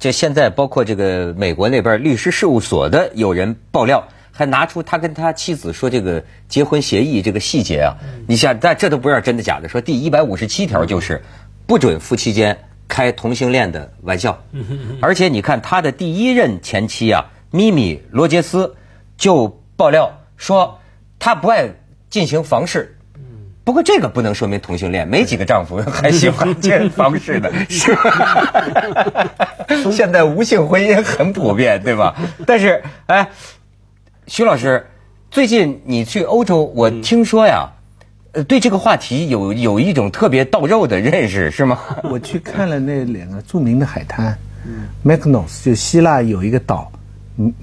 这现在包括这个美国那边律师事务所的有人爆料，还拿出他跟他妻子说这个结婚协议这个细节啊，你想，但这都不知道真的假的。说第一百五十七条就是不准夫妻间开同性恋的玩笑，而且你看他的第一任前妻啊，咪咪罗杰斯就爆料说他不爱进行房事。不过这个不能说明同性恋，没几个丈夫 还喜欢见房事的，是吧？现在无性婚姻很普遍，对吧？但是，哎，徐老师，最近你去欧洲，我听说呀，呃，对这个话题有有一种特别到肉的认识，是吗？我去看了那两个著名的海滩，Mykonos，就希腊有一个岛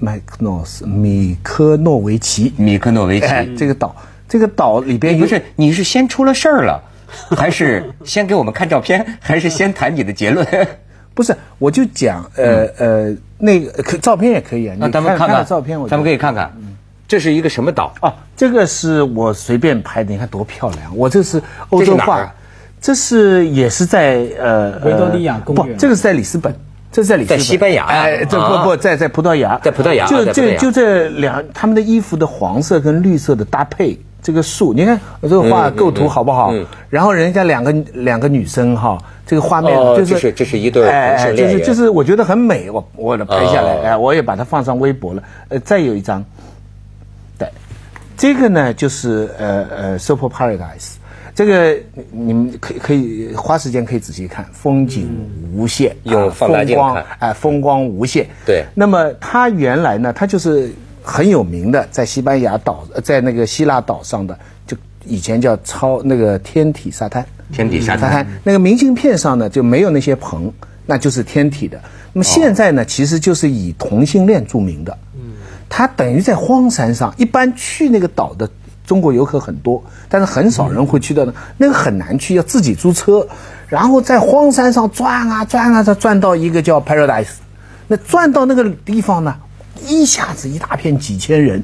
，Mykonos，米科诺维奇，米科诺维奇这个岛。这个岛里边不是你是先出了事儿了，还是先给我们看照片，还是先谈你的结论？不是，我就讲，呃呃，那个可照片也可以啊。那咱们看看照片，咱们可以看看，这是一个什么岛？哦，这个是我随便拍的，你看多漂亮！我这是欧洲画，这是也是在呃维多利亚公园，不，这个是在里斯本，这是在里斯在西班牙，哎，这不不在在葡萄牙，在葡萄牙，就这就这两他们的衣服的黄色跟绿色的搭配。这个树，你看我这个画构图好不好？然后人家两个两个女生哈，这个画面就是这是一对哎，就是就是我觉得很美，我我的拍下来，哎，我也把它放上微博了。呃，再有一张，对，这个呢就是呃呃 Super Paradise，这个你们可以可以花时间可以仔细看，风景无限，用放大镜看，哎，风光无限。对，那么它原来呢，它就是。很有名的，在西班牙岛，在那个希腊岛上的，就以前叫超那个天体沙滩。天体沙滩，那个明信片上呢就没有那些棚，那就是天体的。那么现在呢，其实就是以同性恋著名的。嗯，它等于在荒山上，一般去那个岛的中国游客很多，但是很少人会去的呢。那个很难去，要自己租车，然后在荒山上转啊转啊，再转到一个叫 Paradise。那转到那个地方呢？一下子一大片几千人，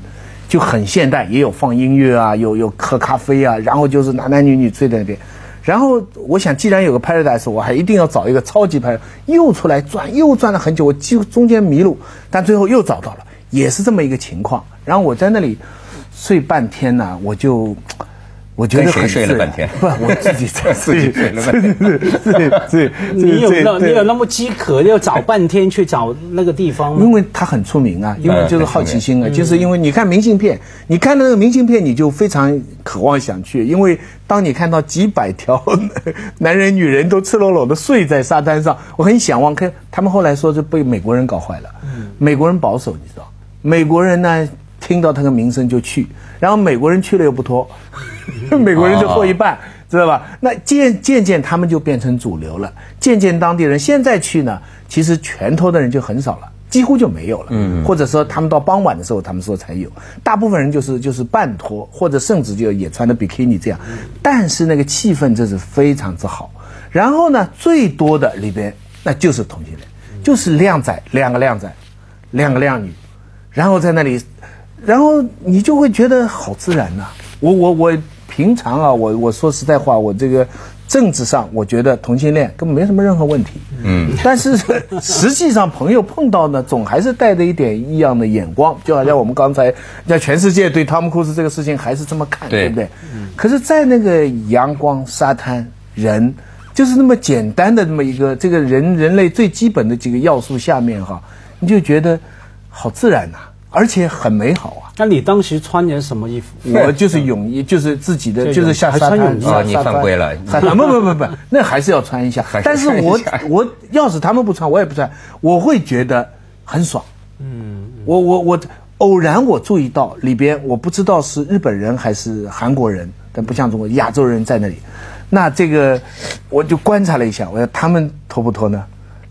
就很现代，也有放音乐啊，有有喝咖啡啊，然后就是男男女女睡在那边。然后我想，既然有个 paradise，我还一定要找一个超级派，又出来转，又转了很久，我几乎中间迷路，但最后又找到了，也是这么一个情况。然后我在那里睡半天呢，我就。我觉得很睡了半天，不，我自己在 自己睡了半天。对 你有那，你有那么饥渴，要找半天去找那个地方？因为他很出名啊，因为就是好奇心啊，就是因为你看明信片，你看那个明信片，你就非常渴望想去，因为当你看到几百条男人、女人都赤裸裸的睡在沙滩上，我很想望看。他们后来说是被美国人搞坏了，美国人保守，你知道？美国人呢，听到他的名声就去，然后美国人去了又不脱。美国人就过一半，知道吧？那渐渐渐他们就变成主流了。渐渐当地人现在去呢，其实全脱的人就很少了，几乎就没有了。嗯，或者说他们到傍晚的时候，他们说才有。大部分人就是就是半脱，或者甚至就也穿的比基尼这样。但是那个气氛真是非常之好。然后呢，最多的里边那就是同性恋，就是靓仔，两个靓仔，两个靓女，然后在那里，然后你就会觉得好自然呐。我我我。平常啊，我我说实在话，我这个政治上，我觉得同性恋根本没什么任何问题。嗯，但是 实际上朋友碰到呢，总还是带着一点异样的眼光，就好像我们刚才在全世界对汤姆·库斯这个事情还是这么看，对不对？嗯。可是，在那个阳光、沙滩、人，就是那么简单的那么一个这个人人类最基本的几个要素下面哈，你就觉得好自然呐。而且很美好啊！那你当时穿的什么衣服？我就是泳衣，就是自己的，就是下沙滩啊。你犯规了！不不不不，那还是要穿一下。但是我我要是他们不穿，我也不穿，我会觉得很爽。嗯，我我我偶然我注意到里边，我不知道是日本人还是韩国人，但不像中国亚洲人在那里。那这个我就观察了一下，我说他们脱不脱呢？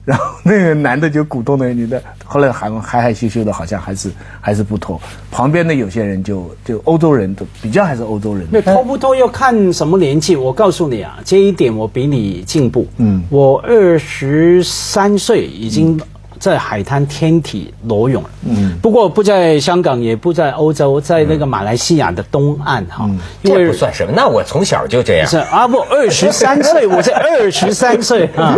然后那个男的就鼓动那个女的，后来还害害羞羞的，好像还是还是不脱。旁边的有些人就就欧洲人都比较还是欧洲人。那脱不脱要看什么年纪。我告诉你啊，这一点我比你进步。嗯，我二十三岁已经在海滩天体裸泳。嗯，不过不在香港，也不在欧洲，在那个马来西亚的东岸哈。因为不算什么，那我从小就这样。是啊，不，二十三岁，我是 二十三岁啊。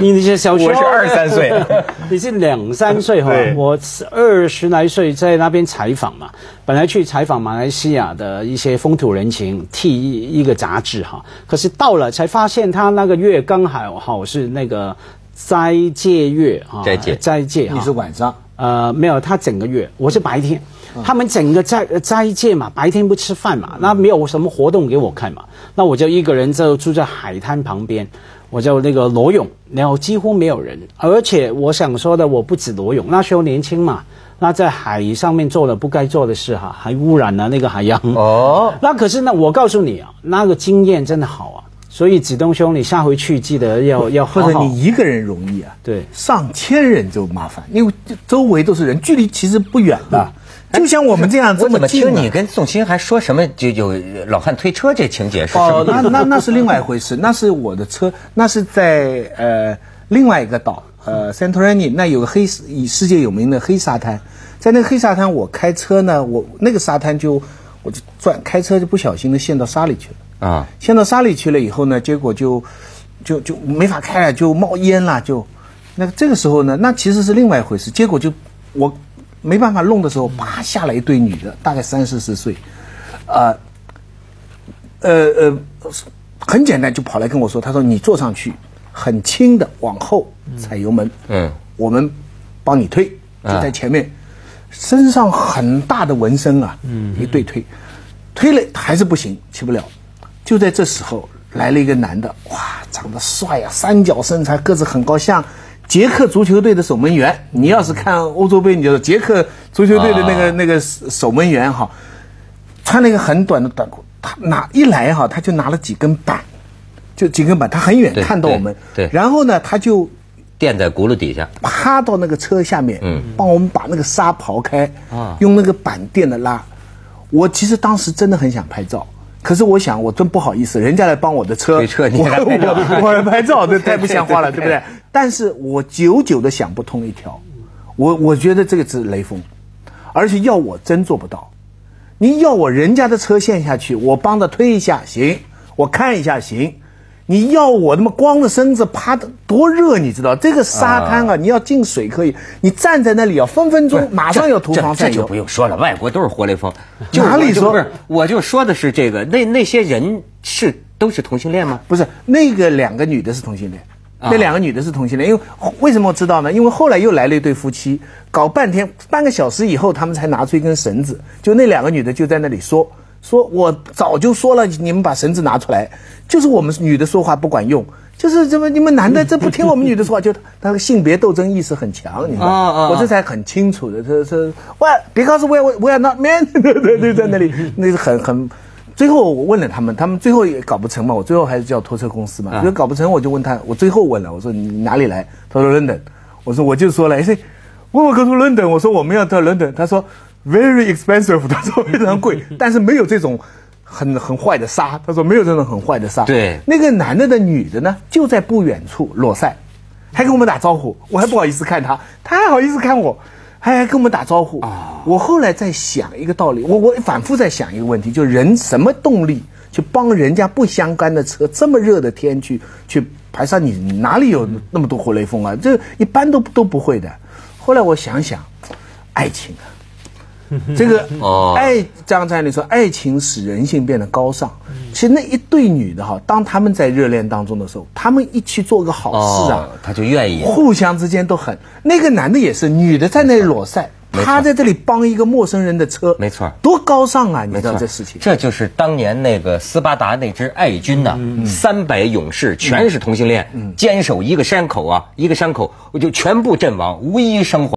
你那些小学，我是二三岁，你是两三岁哈。我二十来岁在那边采访嘛，本来去采访马来西亚的一些风土人情，替一个杂志哈。可是到了才发现，他那个月刚好好是那个。斋戒月啊，斋戒斋戒，你是晚上？呃，没有，他整个月，我是白天。他们整个斋斋戒嘛，白天不吃饭嘛，那没有什么活动给我看嘛，那我就一个人就住在海滩旁边，我就那个裸泳，然后几乎没有人，而且我想说的，我不止裸泳，那时候年轻嘛，那在海上面做了不该做的事哈，还污染了那个海洋。哦，那可是呢，我告诉你啊，那个经验真的好啊。所以子东兄，你下回去记得要要或者你一个人容易啊，对，上千人就麻烦，因为周围都是人，距离其实不远的。就像我们这样，我怎么听你跟宋清还说什么就有老汉推车这情节是？哦，那那那是另外一回事，那是我的车，那是在呃另外一个岛，呃 Santorini，那有个黑以世界有名的黑沙滩，在那个黑沙滩，我开车呢，我那个沙滩就我就转开车就不小心的陷到沙里去了。啊，陷到沙里去了以后呢，结果就，就就没法开了，就冒烟了，就，那这个时候呢，那其实是另外一回事。结果就我没办法弄的时候，啪下来一对女的，大概三四十岁，呃，呃呃，很简单，就跑来跟我说，他说你坐上去，很轻的往后踩油门，嗯，我们帮你推，就在前面，身上很大的纹身啊，嗯，一对推，推了还是不行，起不了。就在这时候，来了一个男的，哇，长得帅呀，三角身材，个子很高，像捷克足球队的守门员。你要是看欧洲杯，你就捷克足球队的那个那个守门员哈，穿了一个很短的短裤，他拿一来哈，他就拿了几根板，就几根板，他很远看到我们，对，然后呢，他就垫在轱辘底下，趴到那个车下面，嗯，帮我们把那个沙刨开，啊，用那个板垫的拉。我其实当时真的很想拍照。可是我想，我真不好意思，人家来帮我的车，我我来拍照，这太不像话了，对不对？但是我久久的想不通一条，我我觉得这个是雷锋，而且要我真做不到。你要我人家的车陷下去，我帮着推一下行，我看一下行。你要我那么光着身子趴的多热，你知道这个沙滩啊，你要进水可以，你站在那里啊，分分钟马上要涂防晒这就不用说了，外国都是活雷锋。就哪里说不是？我就说的是这个，那那些人是都是同性恋吗？不是，那个两个女的是同性恋，那两个女的是同性恋，因为为什么我知道呢？因为后来又来了一对夫妻，搞半天半个小时以后，他们才拿出一根绳子，就那两个女的就在那里说。说我早就说了，你们把绳子拿出来，就是我们女的说话不管用，就是这么你们男的这不听我们女的说话，就那个性别斗争意识很强，你知道吗？我这才很清楚的，这这喂，别告诉我我我要 not man，对对对，在那里。那是很很，最后我问了他们，他们最后也搞不成嘛，我最后还是叫拖车公司嘛，因为搞不成我就问他，我最后问了，我说你哪里来？他说 London，我说我就说了，哎，问我哥说 London，我说我们要到 London，他说。Very expensive，他说非常贵，但是没有这种很很坏的沙。他说没有这种很坏的沙。对，那个男的的女的呢，就在不远处裸晒，还跟我们打招呼，我还不好意思看他，他还好意思看我，还跟我们打招呼。啊，我后来在想一个道理，我我反复在想一个问题，就人什么动力去帮人家不相干的车，这么热的天去去排沙？你哪里有那么多活雷锋啊？这一般都都不会的。后来我想想，爱情啊。这个爱，刚才你说爱情使人性变得高尚。其实那一对女的哈，当他们在热恋当中的时候，他们一起做个好事啊，他就愿意。互相之间都很。那个男的也是，女的在那里裸晒，他在这里帮一个陌生人的车，没错，多高尚啊！你知道这事情。这就是当年那个斯巴达那支爱军呐，三百勇士全是同性恋，坚守一个山口啊，一个山口，我就全部阵亡，无一生还。